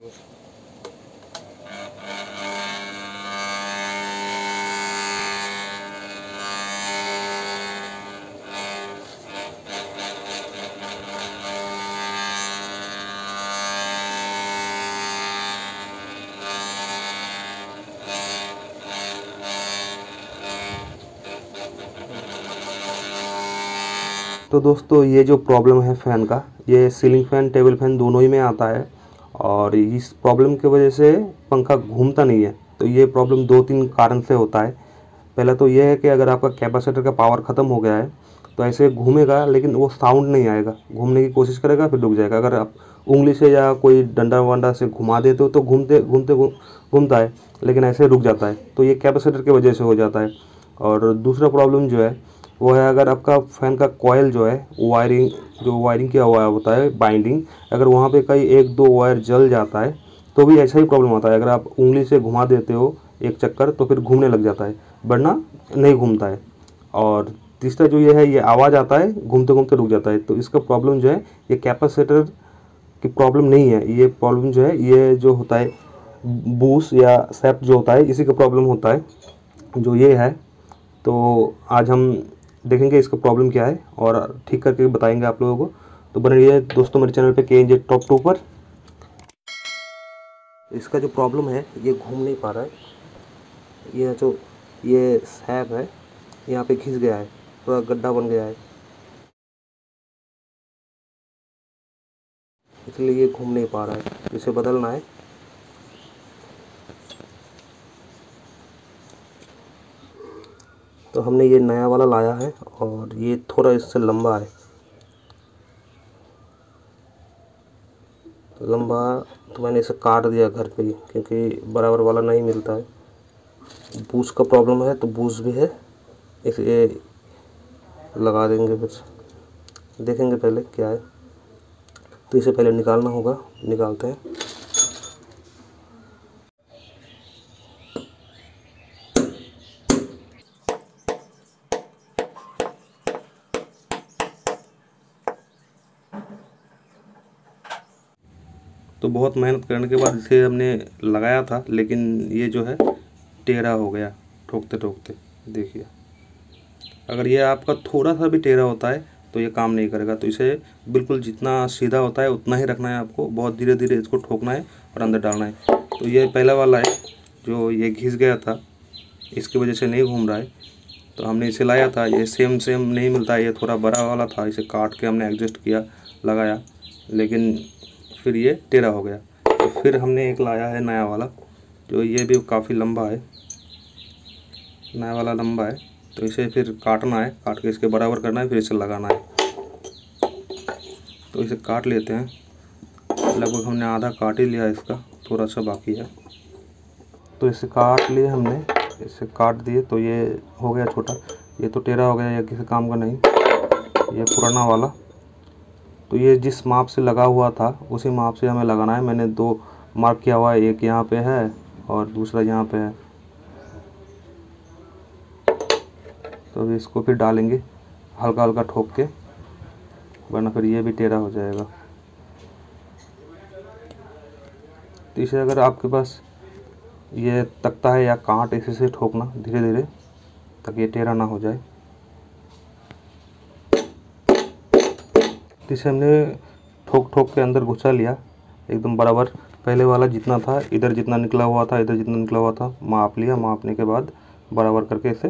तो दोस्तों, ये जो प्रॉब्लम है फ़ैन का, ये सीलिंग फ़ैन टेबल फ़ैन दोनों ही में आता है। और इस प्रॉब्लम की वजह से पंखा घूमता नहीं है। तो ये प्रॉब्लम दो तीन कारण से होता है। पहला तो ये है कि अगर आपका कैपेसिटर का पावर ख़त्म हो गया है तो ऐसे घूमेगा, लेकिन वो साउंड नहीं आएगा। घूमने की कोशिश करेगा, फिर रुक जाएगा। अगर आप उंगली से या कोई डंडा वंडा से घुमा देते हो तो घूमते घूमते घूमता है, लेकिन ऐसे रुक जाता है। तो ये कैपेसिटर की वजह से हो जाता है। और दूसरा प्रॉब्लम जो है वो है, अगर आपका फ़ैन का कॉयल जो है वायरिंग जो वायरिंग किया हुआ होता है बाइंडिंग अगर वहाँ पे कहीं एक दो वायर जल जाता है तो भी ऐसा ही प्रॉब्लम आता है। अगर आप उंगली से घुमा देते हो एक चक्कर तो फिर घूमने लग जाता है, वरना नहीं घूमता है। और तीसरा जो ये है, ये आवाज़ आता है, घूमते घूमते रुक जाता है। तो इसका प्रॉब्लम जो है, ये कैपेसिटर की प्रॉब्लम नहीं है। ये प्रॉब्लम जो है, ये जो होता है बूस या सेप जो होता है, इसी का प्रॉब्लम होता है। जो ये है तो आज हम देखेंगे इसका प्रॉब्लम क्या है और ठीक करके बताएँगे आप लोगों को। तो बने रहिए दोस्तों मेरे चैनल पे के एन टॉप टू पर। इसका जो प्रॉब्लम है, ये घूम नहीं पा रहा है। ये जो, ये सैप है, यहाँ पे घिस गया है, पूरा गड्ढा बन गया है। इसलिए ये घूम नहीं पा रहा है। इसे बदलना है। तो हमने ये नया वाला लाया है और ये थोड़ा इससे लंबा है। लंबा तो मैंने इसे काट दिया घर पे क्योंकि बराबर वाला नहीं मिलता है। बूस का प्रॉब्लम है तो बूस भी है इसे लगा देंगे फिर। देखेंगे पहले क्या है। तो इसे पहले निकालना होगा, निकालते हैं। तो बहुत मेहनत करने के बाद इसे हमने लगाया था, लेकिन ये जो है, टेढ़ा हो गया ठोकते ठोकते देखिए। अगर ये आपका थोड़ा सा भी टेढ़ा होता है तो ये काम नहीं करेगा। तो इसे बिल्कुल जितना सीधा होता है, उतना ही रखना है आपको, बहुत धीरे धीरे इसको ठोकना है और अंदर डालना है। तो ये पहला वाला है, जो ये घिस गया था, इसकी वजह से नहीं घूम रहा है। तो हमने इसे लाया था, ये सेम सेम नहीं मिलता, ये थोड़ा बड़ा वाला था, इसे काट के हमने एडजस्ट किया, लगाया। लेकिन फिर ये टेढ़ा हो गया। तो फिर हमने एक लाया है नया वाला, जो ये भी काफ़ी लंबा है। नया वाला लंबा है तो इसे फिर काटना है, काट के इसके बराबर करना है, फिर इसे लगाना है। तो इसे काट लेते हैं। लगभग हमने आधा काट ही लिया इसका, थोड़ा सा बाकी है। तो इसे काट लिए हमने, इसे काट दिए तो ये हो गया छोटा। ये तो टेढ़ा हो गया, ये किसी काम का नहीं। ये पुराना वाला। तो ये जिस माप से लगा हुआ था, उसी माप से हमें लगाना है। मैंने दो मार्क किया हुआ है, एक यहाँ पे है और दूसरा यहाँ पे है। तो अभी इसको फिर डालेंगे हल्का हल्का ठोक के, वरना फिर ये भी टेढ़ा हो जाएगा। तो इसे अगर आपके पास ये तकता है या कांट, इसी से ठोकना धीरे धीरे ताकि ये टेढ़ा ना हो जाए। इसे हमने ठोक ठोक के अंदर घुसा लिया। एकदम बराबर। पहले वाला जितना था, इधर जितना निकला हुआ था, इधर जितना निकला हुआ था, माप लिया। मापने के बाद बराबर करके इसे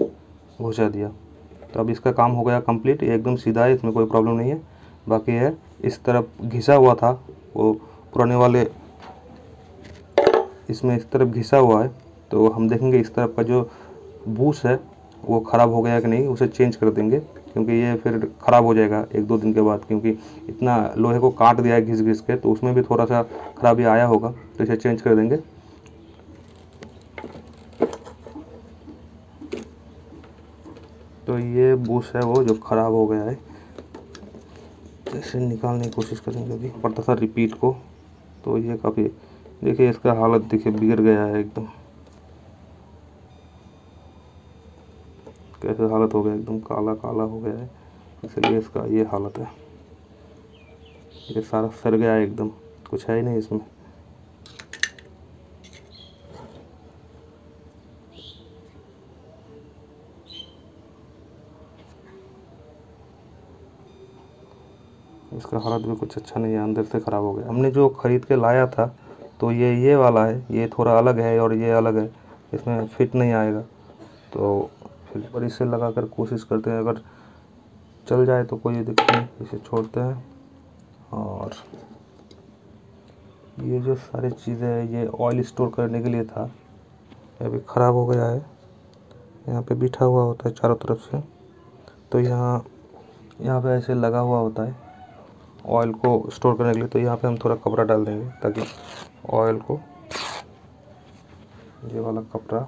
घुसा दिया। तो अब इसका काम हो गया कंप्लीट। एकदम सीधा है, इसमें कोई प्रॉब्लम नहीं है। बाकी है इस तरफ़ घिसा हुआ था, वो पुराने वाले इसमें इस तरफ़ घिसा हुआ है। तो हम देखेंगे इस तरफ़ का जो बूस है, वो ख़राब हो गया कि नहीं, उसे चेंज कर देंगे। क्योंकि ये फिर ख़राब हो जाएगा एक दो दिन के बाद, क्योंकि इतना लोहे को काट दिया है घिस घिस के तो उसमें भी थोड़ा सा खराबी आया होगा तो इसे चेंज कर देंगे। तो ये बूस है वो, जो ख़राब हो गया है। इसे निकालने की कोशिश करेंगे अभी, पड़ता था रिपीट को तो ये काफ़ी, देखिए इसका हालत देखिए बिगड़ गया है एकदम। कैसे हालत हो गया, एकदम काला काला हो गया है। इसलिए इसका ये हालत है। ये सारा सर गया है एकदम, कुछ है ही नहीं इसमें। इसका हालत भी कुछ अच्छा नहीं है, अंदर से ख़राब हो गया। हमने जो ख़रीद के लाया था तो ये ये वाला है, ये थोड़ा अलग है और ये अलग है, इसमें फिट नहीं आएगा। तो फिर पर इसे लगा कर कोशिश करते हैं, अगर चल जाए तो कोई दिक्कत नहीं, इसे छोड़ते हैं, और ये जो सारी चीज़ें हैं, ये ऑयल स्टोर करने के लिए था, ये अभी ख़राब हो गया है, यहाँ पे बिठा हुआ होता है चारों तरफ़ से तो यहाँ यहाँ पे ऐसे लगा हुआ होता है ऑयल को स्टोर करने के लिए तो यहाँ पे हम थोड़ा कपड़ा डाल देंगे, ताकि ऑयल को, ये वाला कपड़ा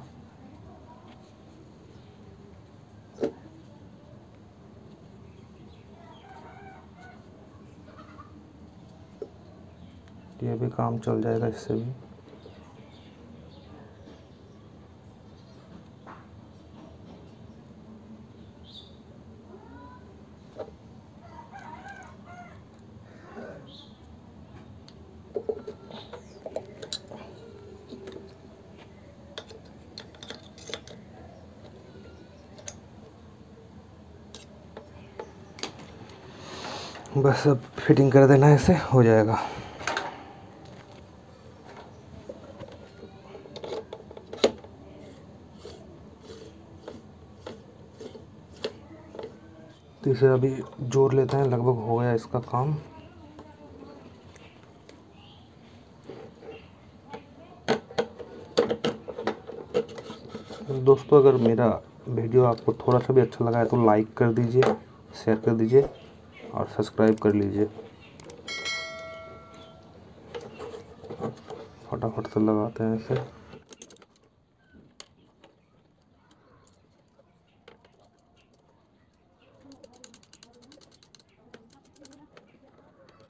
ये भी काम चल जाएगा इससे भी। बस अब फिटिंग कर देना ऐसे हो जाएगा। इसे अभी जोड़ लेते हैं, लगभग हो गया इसका काम। दोस्तों, अगर मेरा वीडियो आपको थोड़ा सा भी अच्छा लगा है तो लाइक कर दीजिए शेयर कर दीजिए, और सब्सक्राइब कर लीजिए। फटाफट से लगाते हैं इसे।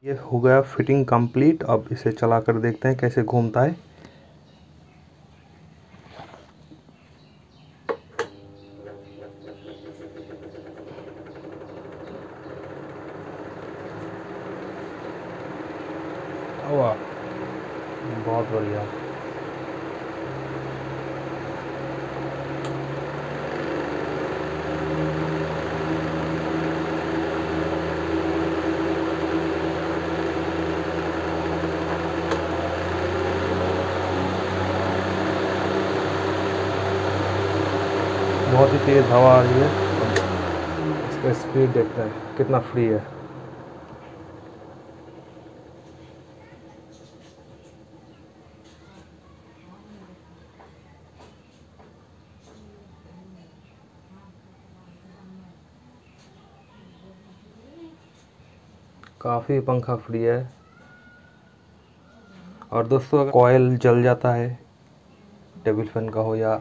ये हो गया फिटिंग कंप्लीट। अब इसे चला कर देखते हैं कैसे घूमता है। बहुत बढ़िया। तेज़ हवा आ रही है। इसका स्पीड देखते हैं, कितना फ्री है। काफ़ी पंखा फ्री है। और दोस्तों, अगर कॉयल जल जाता है टेबल फ़ैन का हो या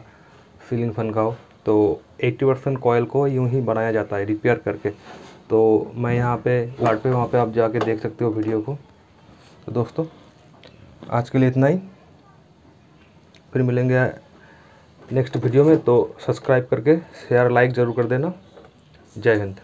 सीलिंग फ़ैन का हो तो 80 परसेंट कोयल को यूँ ही बनाया जाता है रिपेयर करके। तो मैं यहाँ पे लाट पे वहाँ पे आप जाके देख सकते हो वीडियो को। तो दोस्तों, आज के लिए इतना ही। फिर मिलेंगे नेक्स्ट वीडियो में तो सब्सक्राइब करके शेयर लाइक ज़रूर कर देना। जय हिंद।